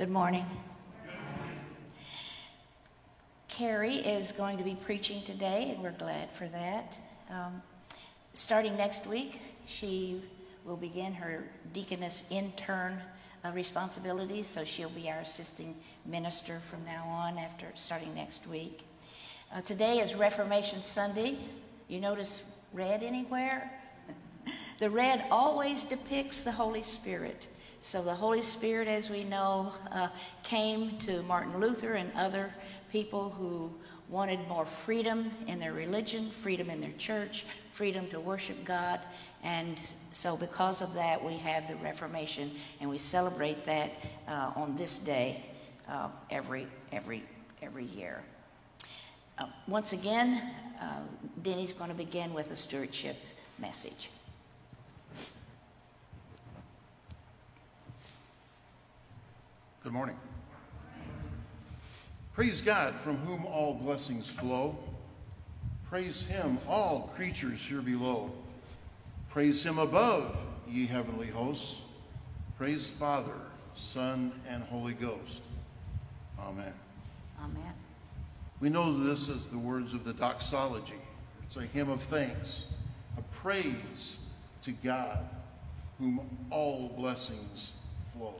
Good morning. Carrie is going to be preaching today, and we're glad for that. Um, starting next week, she will begin her deaconess intern uh, responsibilities, so she'll be our assisting minister from now on after starting next week. Uh, today is Reformation Sunday. You notice red anywhere? the red always depicts the Holy Spirit. So the Holy Spirit, as we know, uh, came to Martin Luther and other people who wanted more freedom in their religion, freedom in their church, freedom to worship God. And so, because of that, we have the Reformation, and we celebrate that uh, on this day uh, every every every year. Uh, once again, uh, Denny's going to begin with a stewardship message. Good morning. Praise God, from whom all blessings flow. Praise him, all creatures here below. Praise him above, ye heavenly hosts. Praise Father, Son, and Holy Ghost. Amen. Amen. We know this as the words of the doxology. It's a hymn of thanks, a praise to God, whom all blessings flow.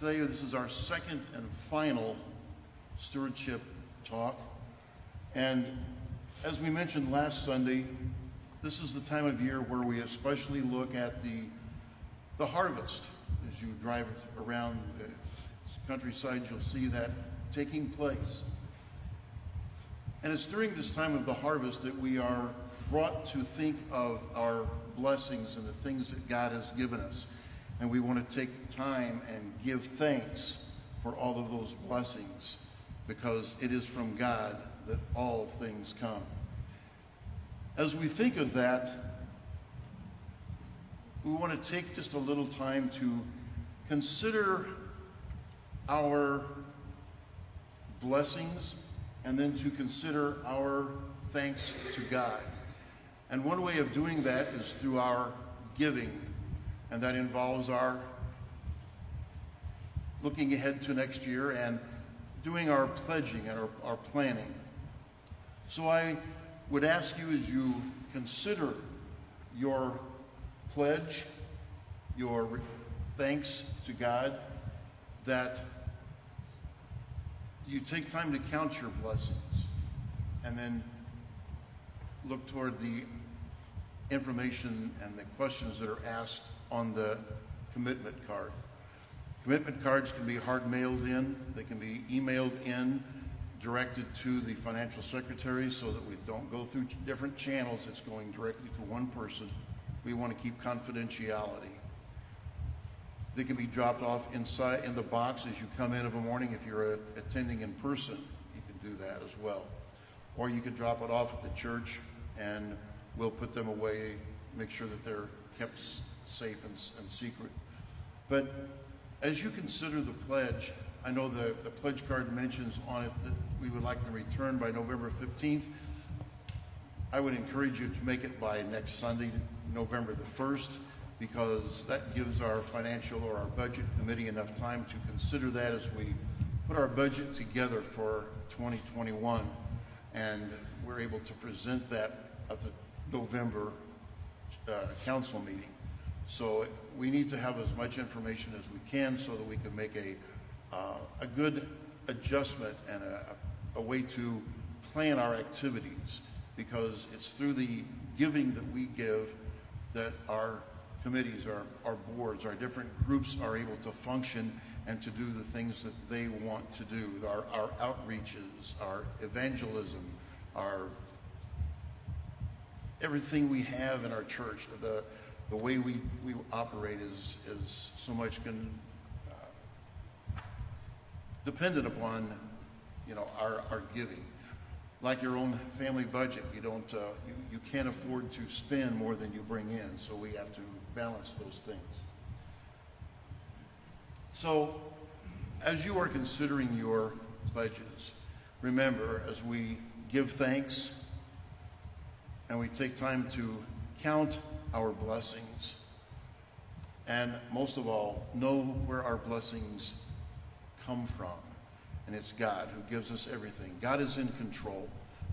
Today, this is our second and final stewardship talk. And as we mentioned last Sunday, this is the time of year where we especially look at the, the harvest. As you drive around the countryside, you'll see that taking place. And it's during this time of the harvest that we are brought to think of our blessings and the things that God has given us. And we want to take time and give thanks for all of those blessings because it is from God that all things come. As we think of that, we want to take just a little time to consider our blessings and then to consider our thanks to God. And one way of doing that is through our giving, and that involves our looking ahead to next year and doing our pledging and our, our planning. So I would ask you as you consider your pledge, your thanks to God, that you take time to count your blessings and then look toward the information and the questions that are asked on the commitment card. Commitment cards can be hard mailed in, they can be emailed in, directed to the financial secretary so that we don't go through different channels. It's going directly to one person. We want to keep confidentiality. They can be dropped off inside in the box as you come in of a morning. If you're uh, attending in person, you can do that as well. Or you could drop it off at the church and we'll put them away, make sure that they're kept safe and, and secret. But as you consider the pledge, I know the, the pledge card mentions on it that we would like to return by November 15th. I would encourage you to make it by next Sunday, November the 1st because that gives our financial or our budget committee enough time to consider that as we put our budget together for 2021 and we're able to present that at the November uh, council meeting. So we need to have as much information as we can so that we can make a, uh, a good adjustment and a, a way to plan our activities because it's through the giving that we give that our committees, our, our boards, our different groups are able to function and to do the things that they want to do. Our, our outreaches, our evangelism, our everything we have in our church, the, the way we, we operate is, is so much can, uh, dependent upon, you know, our, our giving like your own family budget. You don't, uh, you, you can't afford to spend more than you bring in, so we have to balance those things. So, as you are considering your pledges, remember as we give thanks and we take time to count our blessings, And most of all, know where our blessings come from. And it's God who gives us everything. God is in control.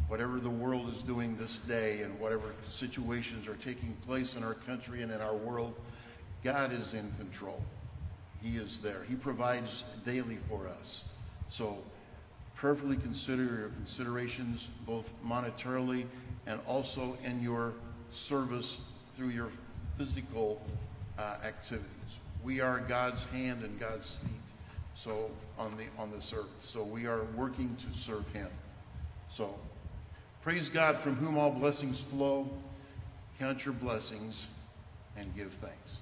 Whatever the world is doing this day and whatever situations are taking place in our country and in our world, God is in control. He is there. He provides daily for us. So prayerfully consider your considerations, both monetarily and also in your service through your physical uh, activities. We are God's hand and God's feet. So on the on this earth. So we are working to serve Him. So praise God from whom all blessings flow. Count your blessings and give thanks.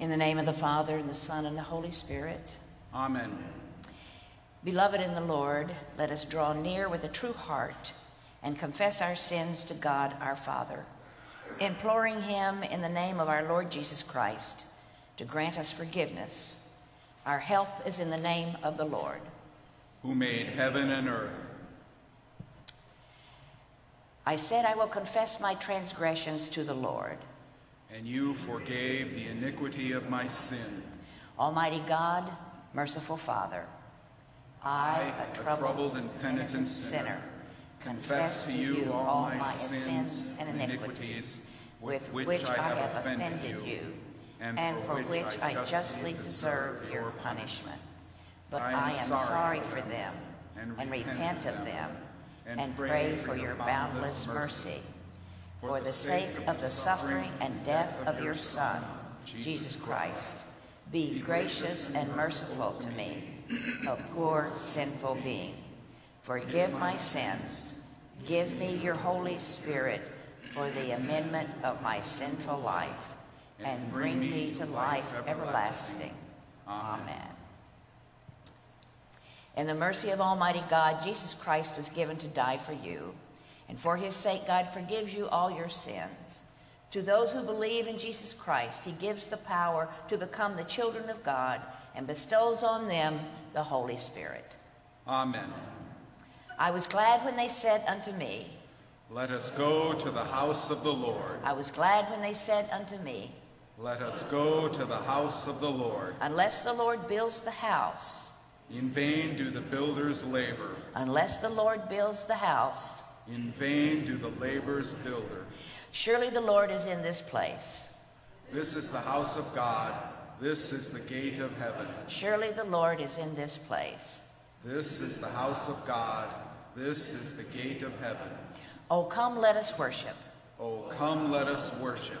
In the name of the Father, and the Son, and the Holy Spirit. Amen. Beloved in the Lord, let us draw near with a true heart and confess our sins to God our Father, imploring Him in the name of our Lord Jesus Christ to grant us forgiveness. Our help is in the name of the Lord. who made heaven and earth. I said, I will confess my transgressions to the Lord. And you forgave the iniquity of my sin. Almighty God, merciful Father, I, a troubled, troubled and penitent sinner, confess to you all my sins and iniquities with which I have offended you, and for which I justly deserve your punishment. But I am sorry for them, and repent of them, and pray for your boundless mercy. For the sake of the suffering and death of your Son, Jesus Christ, be gracious and merciful to me, a poor, sinful being. Forgive my sins. Give me your Holy Spirit for the amendment of my sinful life, and bring me to life everlasting. Amen. In the mercy of Almighty God, Jesus Christ was given to die for you, and for his sake, God forgives you all your sins. To those who believe in Jesus Christ, he gives the power to become the children of God and bestows on them the Holy Spirit. Amen. I was glad when they said unto me, Let us go to the house of the Lord. I was glad when they said unto me, Let us go to the house of the Lord. Unless the Lord builds the house, In vain do the builders labor. unless the Lord builds the house, In vain do the laborers builder. surely the Lord is in this place. This is the house of God. This is the gate of heaven. Surely the Lord is in this place. This is the house of God. This is the gate of heaven. Oh, come, let us worship. Oh, come, let us worship.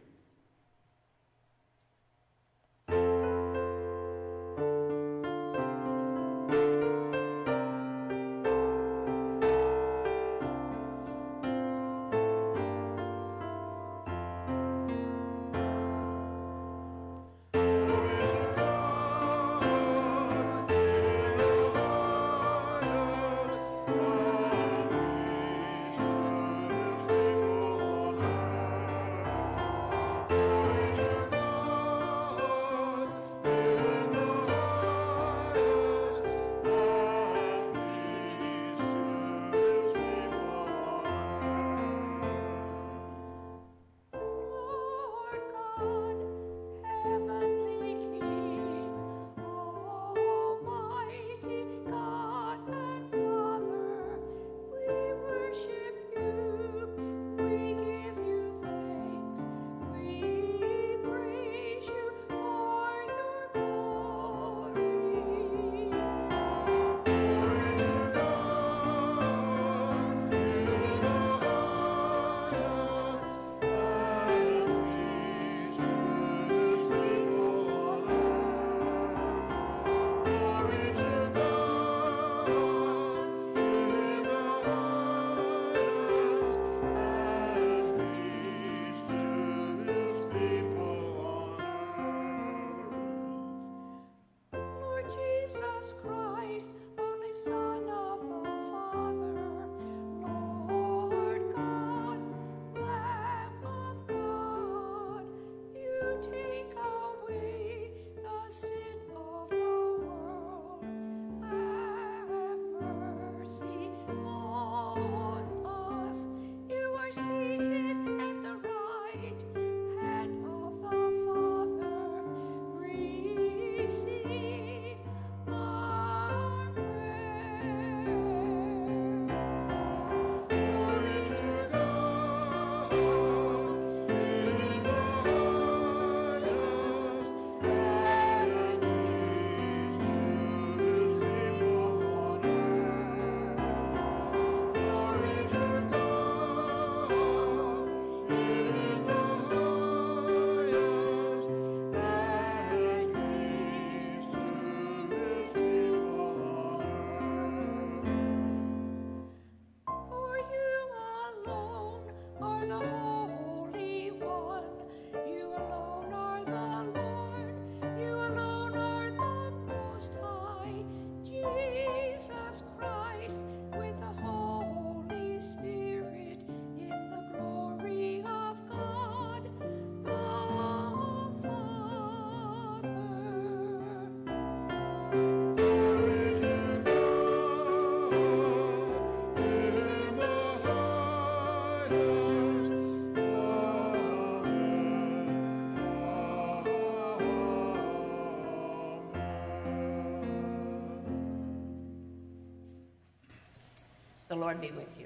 Lord be with you.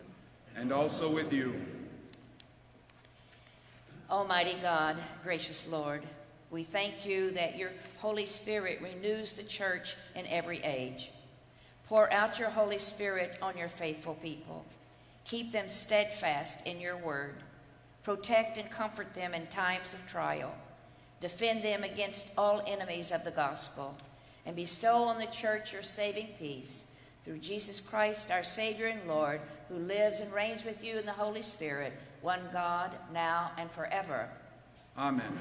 And also with you. Almighty God, gracious Lord, we thank you that your Holy Spirit renews the church in every age. Pour out your Holy Spirit on your faithful people. Keep them steadfast in your word. Protect and comfort them in times of trial. Defend them against all enemies of the gospel. And bestow on the church your saving peace. Through Jesus Christ, our Savior and Lord, who lives and reigns with you in the Holy Spirit, one God, now and forever. Amen.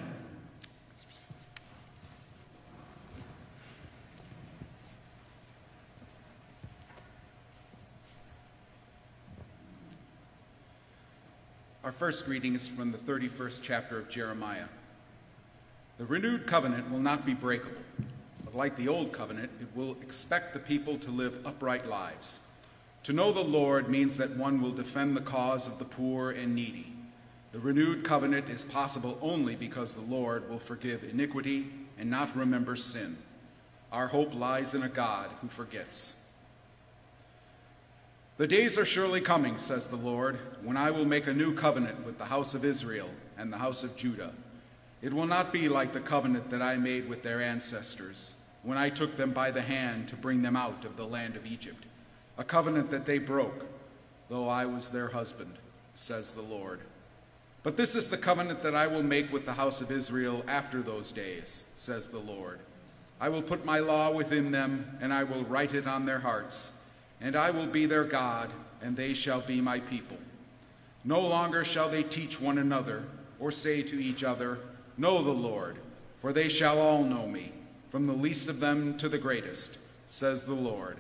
Our first reading is from the 31st chapter of Jeremiah. The renewed covenant will not be breakable, like the old covenant, it will expect the people to live upright lives. To know the Lord means that one will defend the cause of the poor and needy. The renewed covenant is possible only because the Lord will forgive iniquity and not remember sin. Our hope lies in a God who forgets. The days are surely coming, says the Lord, when I will make a new covenant with the house of Israel and the house of Judah. It will not be like the covenant that I made with their ancestors when I took them by the hand to bring them out of the land of Egypt. a covenant that they broke, though I was their husband, says the Lord. But this is the covenant that I will make with the house of Israel after those days, says the Lord. I will put my law within them, and I will write it on their hearts, and I will be their God, and they shall be my people. No longer shall they teach one another, or say to each other, Know the Lord, for they shall all know me, from the least of them to the greatest, says the Lord.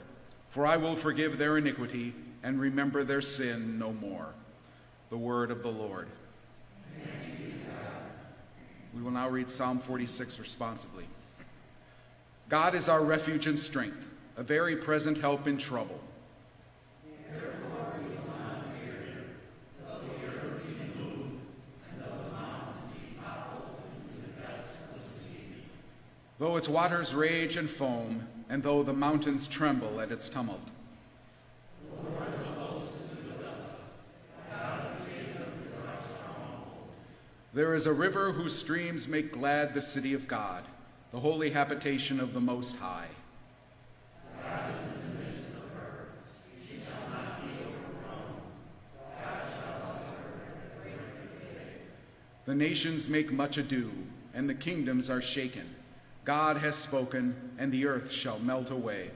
For I will forgive their iniquity and remember their sin no more. The word of the Lord. We will now read Psalm 46 responsively. God is our refuge and strength, a very present help in trouble. Though its waters rage and foam, and though the mountains tremble at its tumult. There is a river whose streams make glad the city of God, the holy habitation of the Most High. The nations make much ado, and the kingdoms are shaken. God has spoken, and the earth shall melt away.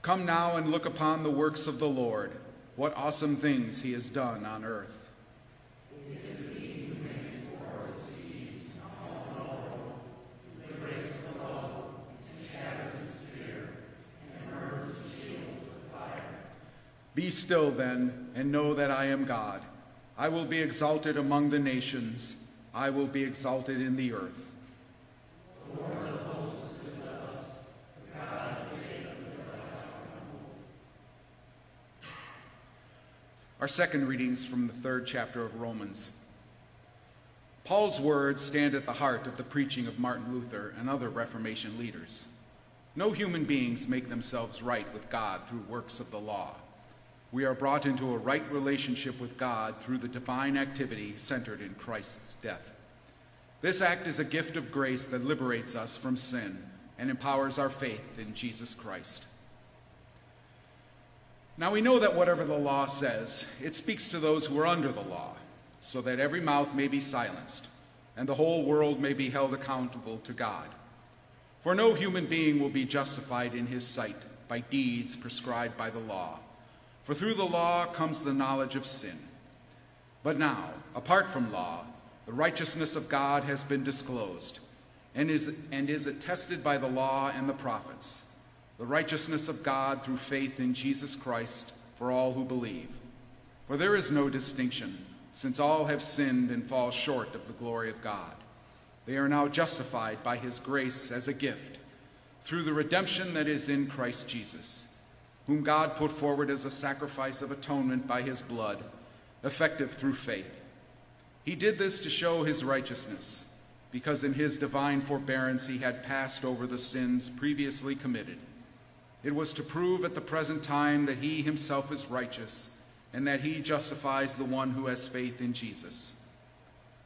Come now and look upon the works of the Lord, what awesome things he has done on earth. Be still then, and know that I am God. I will be exalted among the nations, I will be exalted in the earth. Our second readings from the third chapter of Romans. Paul's words stand at the heart of the preaching of Martin Luther and other Reformation leaders. No human beings make themselves right with God through works of the law. We are brought into a right relationship with God through the divine activity centered in Christ's death. This act is a gift of grace that liberates us from sin and empowers our faith in Jesus Christ. Now we know that whatever the law says, it speaks to those who are under the law, so that every mouth may be silenced and the whole world may be held accountable to God. For no human being will be justified in his sight by deeds prescribed by the law. For through the law comes the knowledge of sin. But now, apart from law, the righteousness of God has been disclosed and is, and is attested by the law and the prophets the righteousness of God through faith in Jesus Christ for all who believe. For there is no distinction, since all have sinned and fall short of the glory of God. They are now justified by his grace as a gift through the redemption that is in Christ Jesus, whom God put forward as a sacrifice of atonement by his blood, effective through faith. He did this to show his righteousness, because in his divine forbearance he had passed over the sins previously committed it was to prove at the present time that he himself is righteous and that he justifies the one who has faith in Jesus.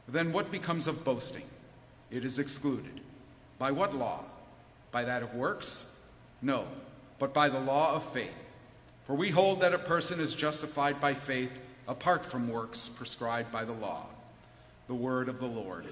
Then what becomes of boasting? It is excluded. By what law? By that of works? No, but by the law of faith. For we hold that a person is justified by faith apart from works prescribed by the law. The word of the Lord.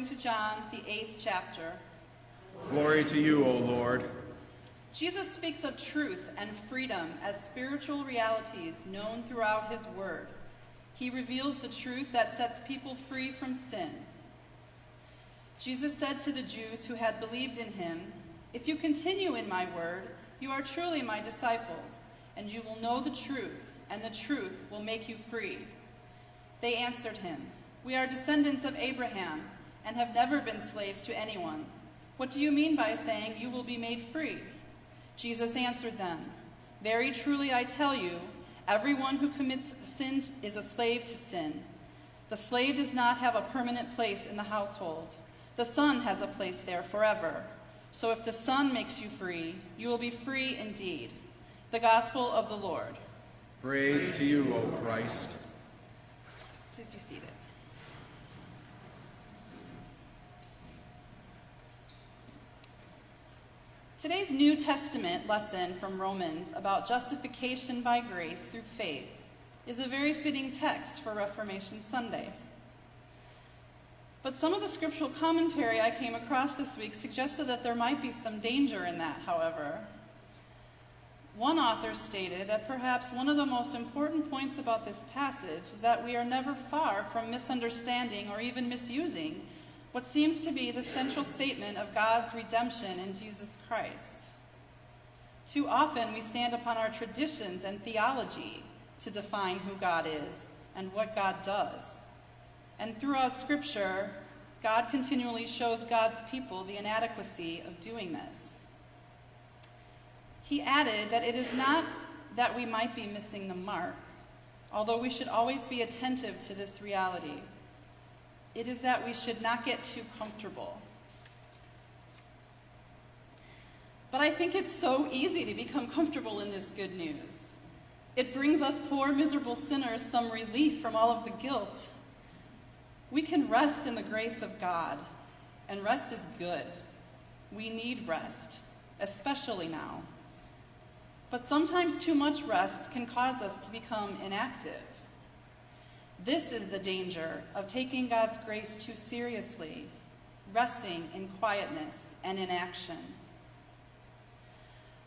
According to John, the eighth chapter. Glory to you, O Lord. Jesus speaks of truth and freedom as spiritual realities known throughout his word. He reveals the truth that sets people free from sin. Jesus said to the Jews who had believed in him, If you continue in my word, you are truly my disciples, and you will know the truth, and the truth will make you free. They answered him, We are descendants of Abraham and have never been slaves to anyone. What do you mean by saying you will be made free? Jesus answered them, Very truly I tell you, everyone who commits sin is a slave to sin. The slave does not have a permanent place in the household. The son has a place there forever. So if the son makes you free, you will be free indeed. The gospel of the Lord. Praise to you, O Christ. Please be seated. Today's New Testament lesson from Romans about justification by grace through faith is a very fitting text for Reformation Sunday. But some of the scriptural commentary I came across this week suggested that there might be some danger in that, however. One author stated that perhaps one of the most important points about this passage is that we are never far from misunderstanding or even misusing what seems to be the central statement of God's redemption in Jesus Christ. Too often we stand upon our traditions and theology to define who God is and what God does. And throughout Scripture, God continually shows God's people the inadequacy of doing this. He added that it is not that we might be missing the mark, although we should always be attentive to this reality. It is that we should not get too comfortable. But I think it's so easy to become comfortable in this good news. It brings us poor, miserable sinners some relief from all of the guilt. We can rest in the grace of God, and rest is good. We need rest, especially now. But sometimes too much rest can cause us to become inactive. This is the danger of taking God's grace too seriously, resting in quietness and inaction.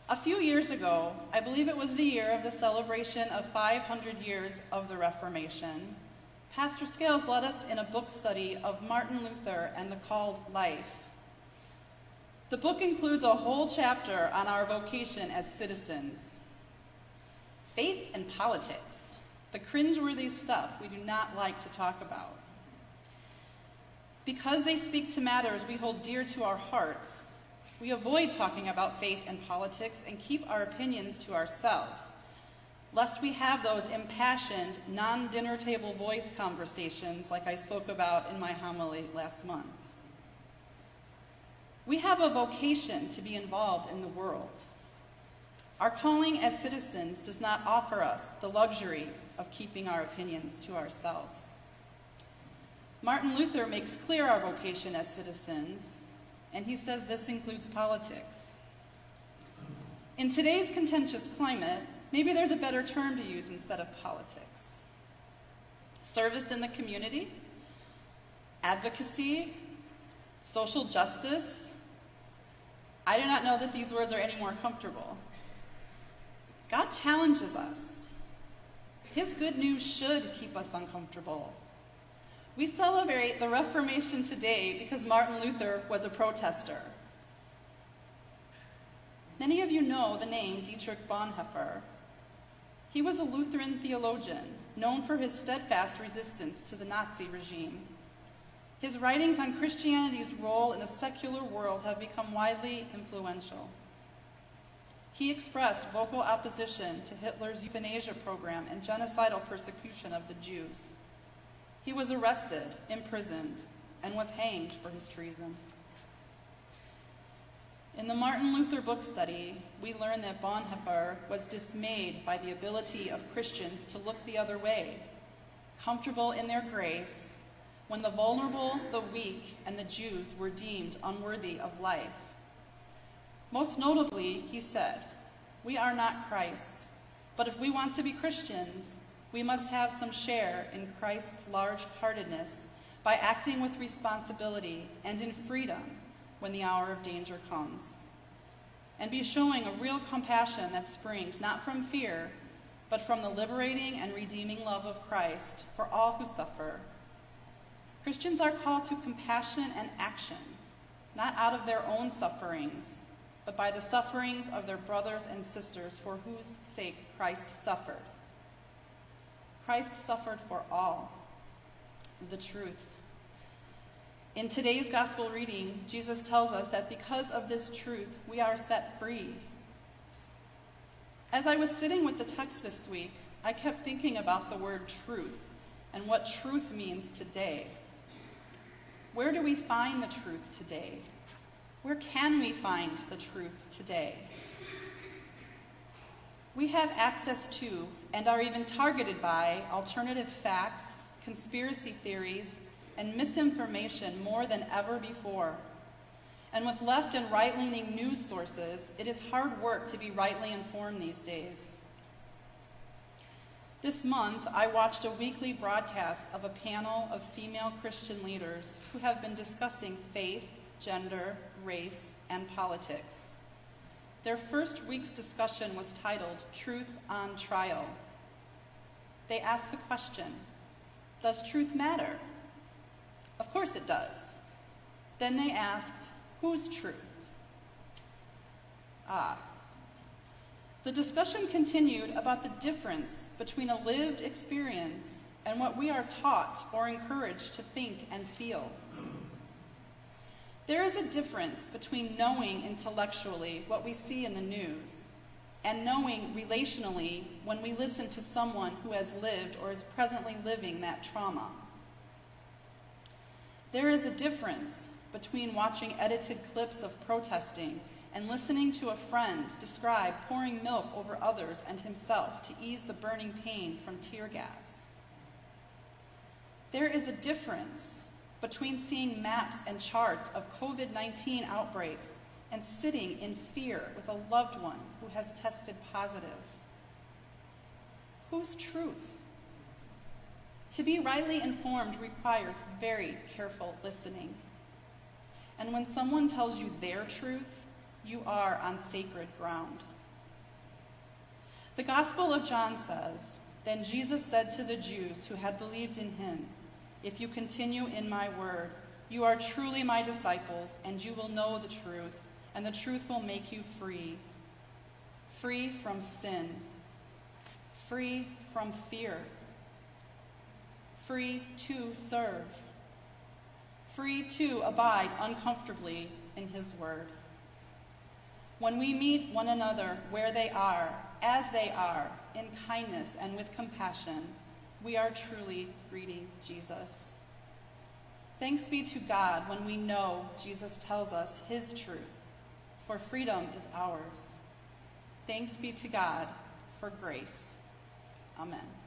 A few years ago, I believe it was the year of the celebration of 500 years of the Reformation, Pastor Scales led us in a book study of Martin Luther and the called life. The book includes a whole chapter on our vocation as citizens. Faith and politics, the cringeworthy stuff we do not like to talk about. Because they speak to matters we hold dear to our hearts, we avoid talking about faith and politics and keep our opinions to ourselves, lest we have those impassioned, non dinner table voice conversations like I spoke about in my homily last month. We have a vocation to be involved in the world. Our calling as citizens does not offer us the luxury of keeping our opinions to ourselves. Martin Luther makes clear our vocation as citizens, and he says this includes politics. In today's contentious climate, maybe there's a better term to use instead of politics. Service in the community, advocacy, social justice, I do not know that these words are any more comfortable. God challenges us. His good news should keep us uncomfortable. We celebrate the Reformation today because Martin Luther was a protester. Many of you know the name Dietrich Bonhoeffer. He was a Lutheran theologian known for his steadfast resistance to the Nazi regime. His writings on Christianity's role in the secular world have become widely influential. He expressed vocal opposition to Hitler's euthanasia program and genocidal persecution of the Jews. He was arrested, imprisoned, and was hanged for his treason. In the Martin Luther book study, we learn that Bonhoeffer was dismayed by the ability of Christians to look the other way, comfortable in their grace when the vulnerable, the weak, and the Jews were deemed unworthy of life. Most notably, he said, We are not Christ, but if we want to be Christians, we must have some share in Christ's large heartedness by acting with responsibility and in freedom when the hour of danger comes. And be showing a real compassion that springs not from fear, but from the liberating and redeeming love of Christ for all who suffer Christians are called to compassion and action, not out of their own sufferings, but by the sufferings of their brothers and sisters for whose sake Christ suffered. Christ suffered for all. the truth. In today's gospel reading, Jesus tells us that because of this truth, we are set free. As I was sitting with the text this week, I kept thinking about the word truth and what truth means today. Where do we find the truth today? Where can we find the truth today? We have access to and are even targeted by alternative facts, conspiracy theories, and misinformation more than ever before. And with left and right leaning news sources, it is hard work to be rightly informed these days. This month, I watched a weekly broadcast of a panel of female Christian leaders who have been discussing faith, gender, race, and politics. Their first week's discussion was titled Truth on Trial. They asked the question Does truth matter? Of course it does. Then they asked, Whose truth? Ah. The discussion continued about the difference between a lived experience and what we are taught or encouraged to think and feel. There is a difference between knowing intellectually what we see in the news and knowing relationally when we listen to someone who has lived or is presently living that trauma. There is a difference between watching edited clips of protesting and listening to a friend describe pouring milk over others and himself to ease the burning pain from tear gas. There is a difference between seeing maps and charts of COVID 19 outbreaks and sitting in fear with a loved one who has tested positive. Whose truth? To be rightly informed requires very careful listening. And when someone tells you their truth, you are on sacred ground. The Gospel of John says, Then Jesus said to the Jews who had believed in him, if you continue in my word. You are truly my disciples, and you will know the truth, and the truth will make you free. Free from sin, free from fear, free to serve, free to abide uncomfortably in his word. When we meet one another where they are, as they are, in kindness and with compassion, we are truly greeting Jesus. Thanks be to God when we know Jesus tells us his truth, for freedom is ours. Thanks be to God for grace. Amen.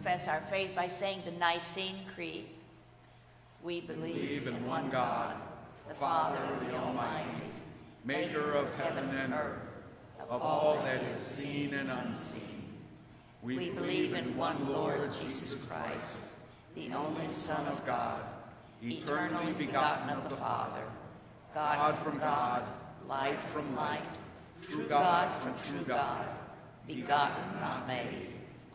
Confess our faith by saying the Nicene Creed. We believe in one God, the Father, the Almighty, maker of heaven and earth, of all that is seen and unseen. We believe in one Lord Jesus Christ, the only Son of God, eternally begotten of the Father, God from God, light from light, true God from true God, begotten, not made,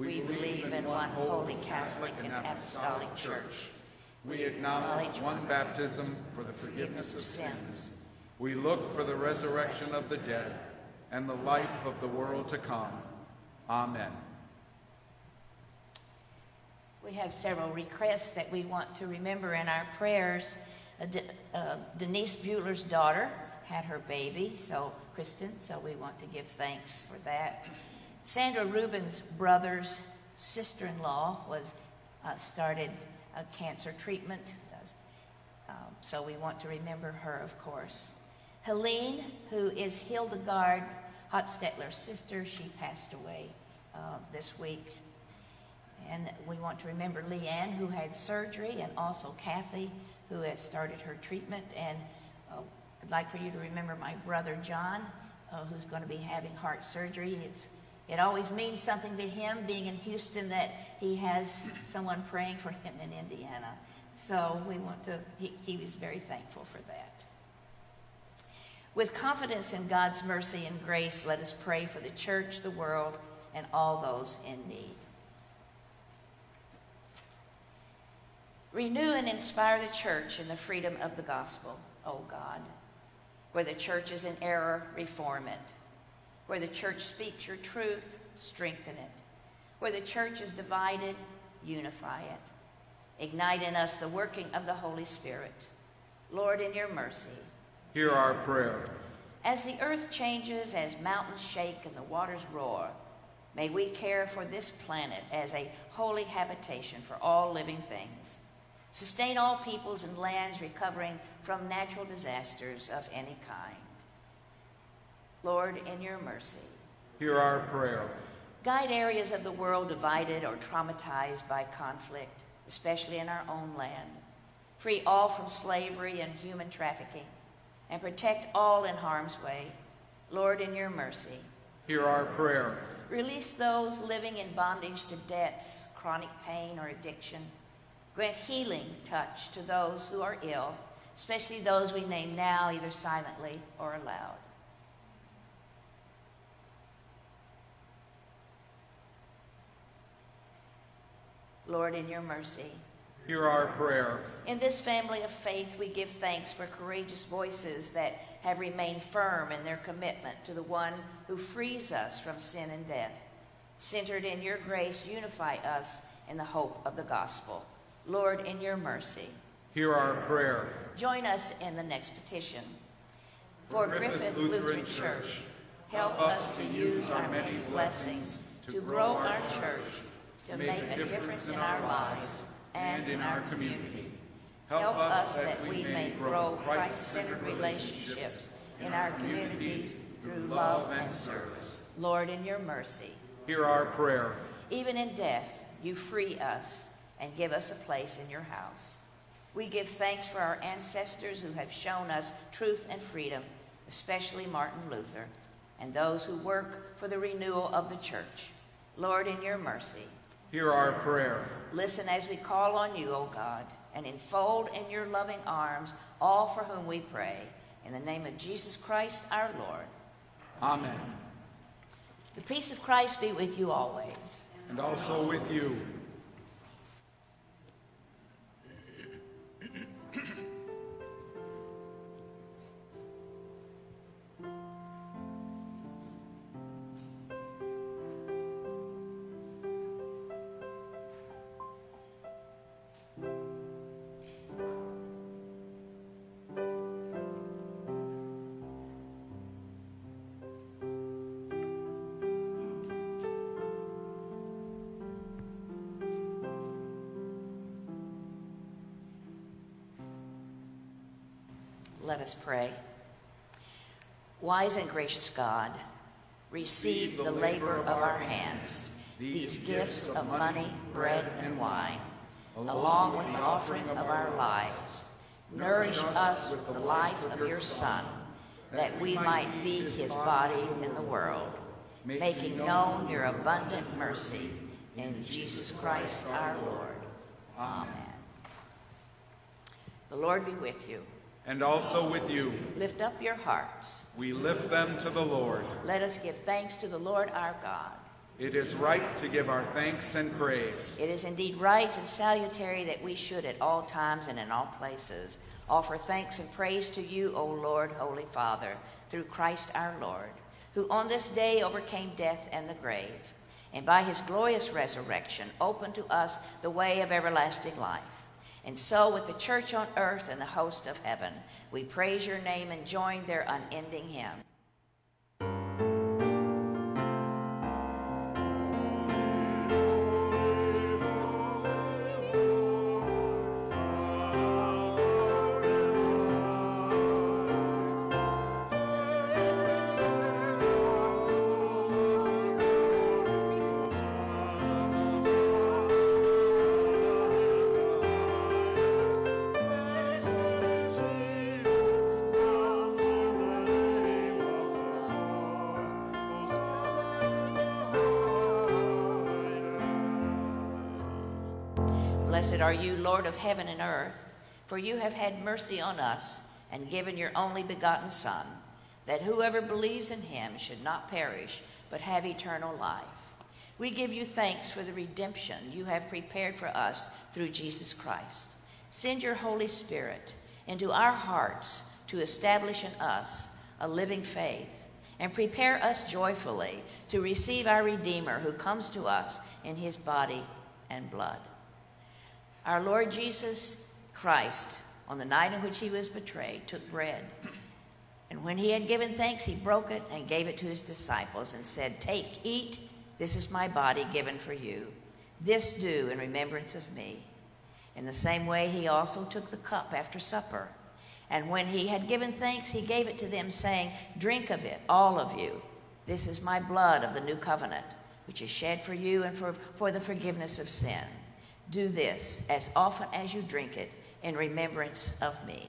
We believe in one holy Catholic and apostolic church. We acknowledge one baptism for the forgiveness of sins. We look for the resurrection of the dead and the life of the world to come. Amen. We have several requests that we want to remember in our prayers. Uh, De- uh, Denise Bueller's daughter had her baby, so Kristen, so we want to give thanks for that. Sandra Rubin's brother's sister-in-law was uh, started a cancer treatment, um, so we want to remember her, of course. Helene, who is Hildegard Hostetler's sister, she passed away uh, this week. And we want to remember Leanne, who had surgery, and also Kathy, who has started her treatment. And uh, I'd like for you to remember my brother John, uh, who's going to be having heart surgery. It's, it always means something to him, being in Houston, that he has someone praying for him in Indiana. So we want to, he, he was very thankful for that. With confidence in God's mercy and grace, let us pray for the church, the world, and all those in need. Renew and inspire the church in the freedom of the gospel, O God. Where the church is in error, reform it. Where the church speaks your truth, strengthen it. Where the church is divided, unify it. Ignite in us the working of the Holy Spirit. Lord, in your mercy. Hear our prayer. As the earth changes, as mountains shake and the waters roar, may we care for this planet as a holy habitation for all living things. Sustain all peoples and lands recovering from natural disasters of any kind. Lord, in your mercy. Hear our prayer. Guide areas of the world divided or traumatized by conflict, especially in our own land. Free all from slavery and human trafficking, and protect all in harm's way. Lord, in your mercy. Hear our prayer. Release those living in bondage to debts, chronic pain, or addiction. Grant healing touch to those who are ill, especially those we name now, either silently or aloud. Lord, in your mercy. Hear our prayer. In this family of faith, we give thanks for courageous voices that have remained firm in their commitment to the one who frees us from sin and death. Centered in your grace, unify us in the hope of the gospel. Lord, in your mercy. Hear our prayer. Join us in the next petition. For Griffith Lutheran Church, help us to use our many blessings to grow our church, to make a difference in our lives and in our community. Help us that we may grow Christ-centered relationships in our communities through love and service. Lord, in your mercy. Hear our prayer. Even in death, you free us and give us a place in your house. We give thanks for our ancestors who have shown us truth and freedom, especially Martin Luther, and those who work for the renewal of the church. Lord, in your mercy. Hear our prayer. Listen as we call on you, O God, and enfold in your loving arms all for whom we pray. In the name of Jesus Christ our Lord. Amen. The peace of Christ be with you always. And also with you. Let us pray. Wise and gracious God, receive the labor of our hands, these gifts of money, bread, and wine, along with the offering of our lives. Nourish us with the life of your Son, that we might be his body in the world, making known your abundant mercy in Jesus Christ our Lord. Amen. The Lord be with you. And also with you. Lift up your hearts. We lift them to the Lord. Let us give thanks to the Lord our God. It is right to give our thanks and praise. It is indeed right and salutary that we should at all times and in all places offer thanks and praise to you, O Lord, Holy Father, through Christ our Lord, who on this day overcame death and the grave, and by his glorious resurrection opened to us the way of everlasting life. And so, with the church on earth and the host of heaven, we praise your name and join their unending hymn. Are you, Lord of heaven and earth, for you have had mercy on us and given your only begotten Son, that whoever believes in him should not perish, but have eternal life. We give you thanks for the redemption you have prepared for us through Jesus Christ. Send your Holy Spirit into our hearts to establish in us a living faith and prepare us joyfully to receive our Redeemer who comes to us in his body and blood. Our Lord Jesus Christ, on the night in which he was betrayed, took bread. And when he had given thanks, he broke it and gave it to his disciples and said, Take, eat, this is my body given for you. This do in remembrance of me. In the same way, he also took the cup after supper. And when he had given thanks, he gave it to them, saying, Drink of it, all of you. This is my blood of the new covenant, which is shed for you and for, for the forgiveness of sin. Do this as often as you drink it in remembrance of me.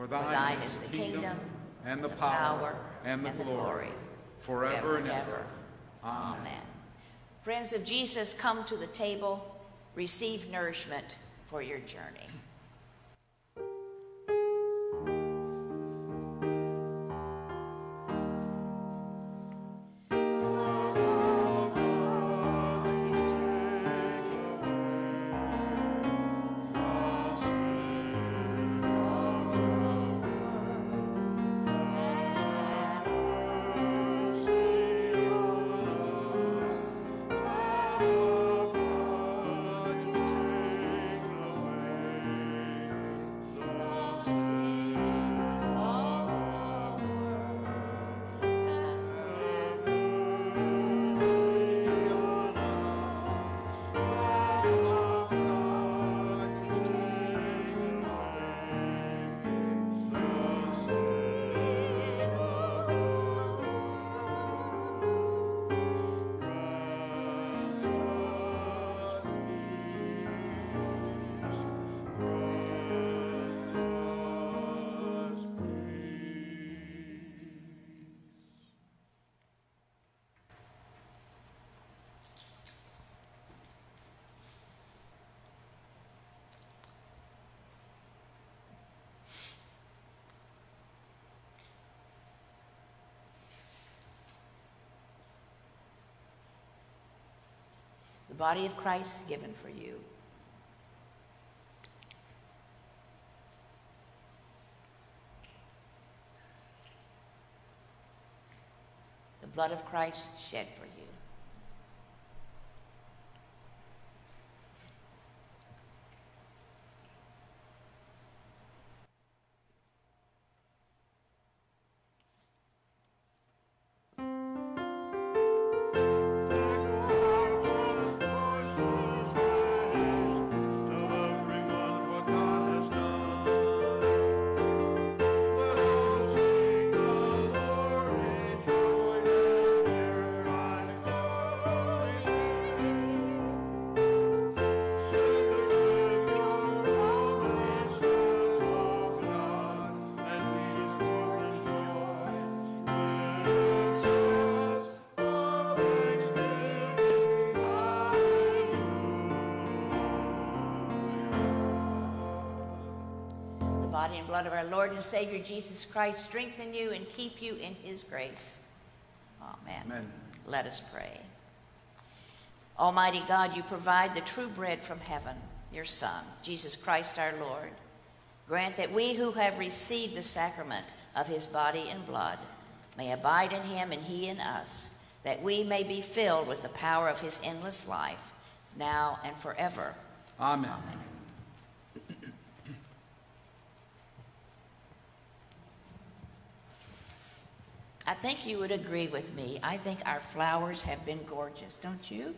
For For thine is the kingdom, and the power, and the and the glory, forever and ever. Amen. Friends of Jesus, come to the table, receive nourishment for your journey. Body of Christ given for you. The blood of Christ shed for you. Body and blood of our Lord and Savior Jesus Christ strengthen you and keep you in his grace. Amen. Amen. Let us pray. Almighty God, you provide the true bread from heaven, your Son, Jesus Christ our Lord. Grant that we who have received the sacrament of his body and blood may abide in him and he in us, that we may be filled with the power of his endless life, now and forever. Amen. I think you would agree with me. I think our flowers have been gorgeous, don't you?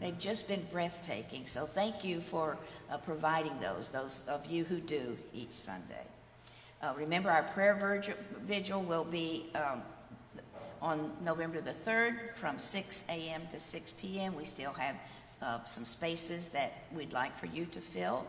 They've just been breathtaking. So thank you for uh, providing those, those of you who do each Sunday. Uh, remember, our prayer vigil will be um, on November the 3rd from 6 a.m. to 6 p.m. We still have uh, some spaces that we'd like for you to fill.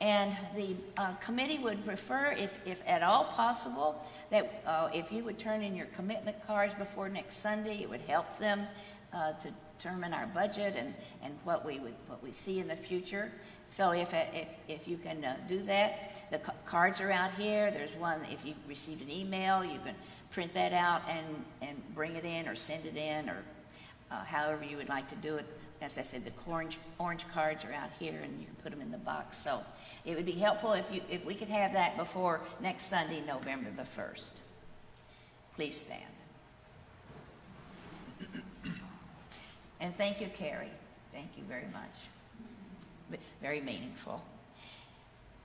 And the uh, committee would prefer, if, if at all possible, that uh, if you would turn in your commitment cards before next Sunday, it would help them uh, to determine our budget and, and what we would what we see in the future. So if if, if you can uh, do that, the cards are out here. There's one if you received an email, you can print that out and and bring it in or send it in or uh, however you would like to do it. As I said, the orange, orange cards are out here, and you can put them in the box. So it would be helpful if you if we could have that before next Sunday, November the first. Please stand. And thank you, Carrie. Thank you very much. Very meaningful.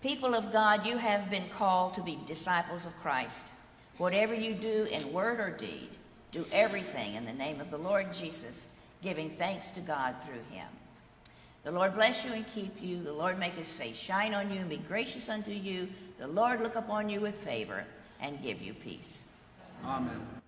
People of God, you have been called to be disciples of Christ. Whatever you do in word or deed, do everything in the name of the Lord Jesus, giving thanks to God through him. The Lord bless you and keep you. The Lord make his face shine on you and be gracious unto you. The Lord look upon you with favor and give you peace. Amen.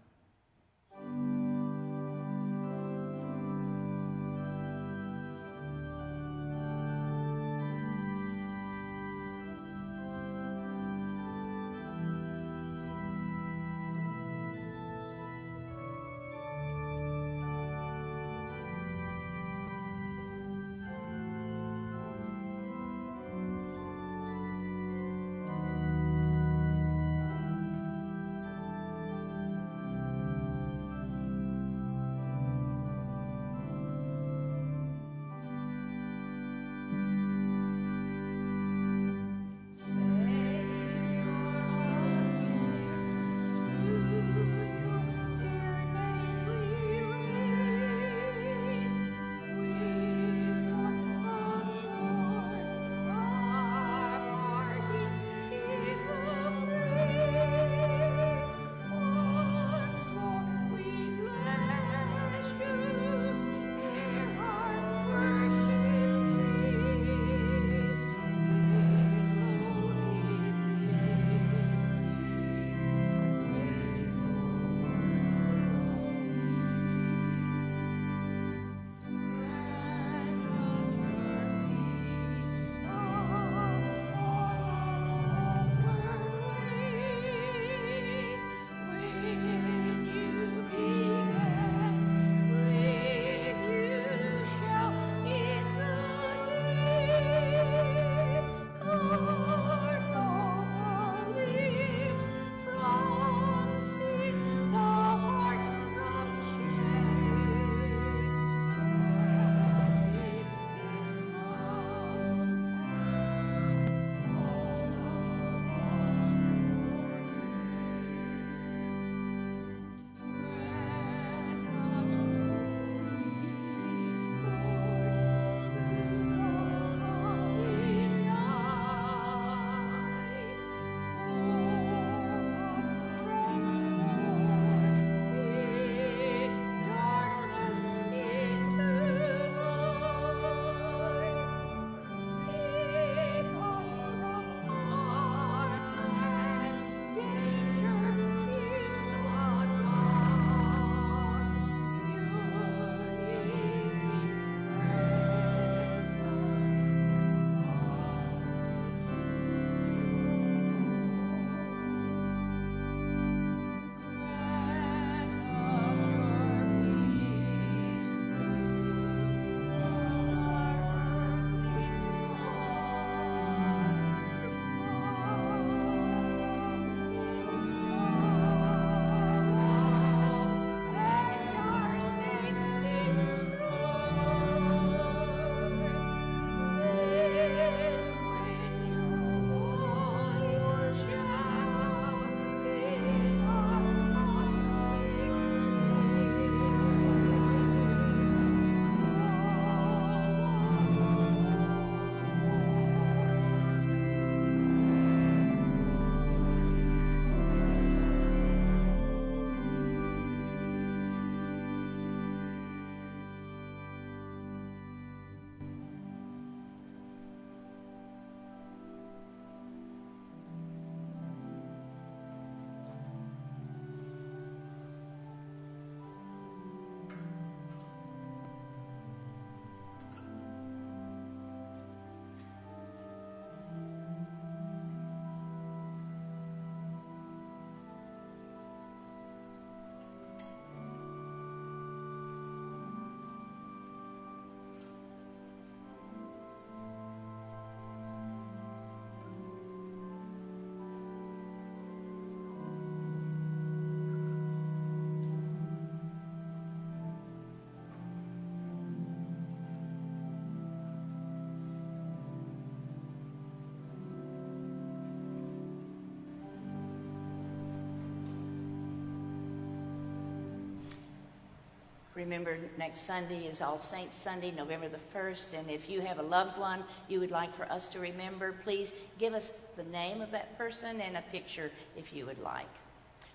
Remember, next Sunday is All Saints Sunday, November the 1st, and if you have a loved one you would like for us to remember, please give us the name of that person and a picture if you would like.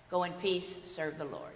Go in peace, serve the Lord.